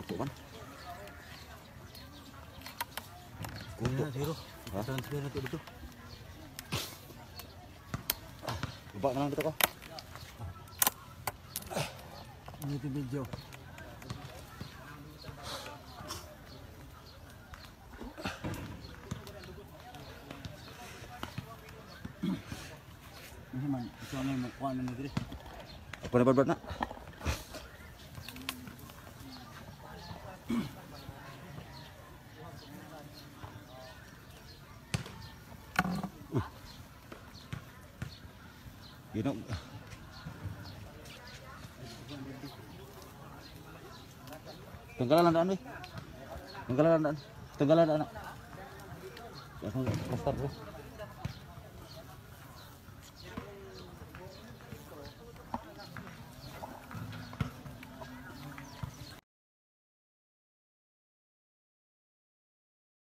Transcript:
kutuan. Kutu. Ya, zero. Ha? Ah, tangan tiga na dito. Ah, na lang dito ko. Ini tu video. Ini mana? Soalnya mau kuat nak negeri. Apa nak berbuat nak? You know. Anak nih. Anak. Tunggalan anak. Ya, bro.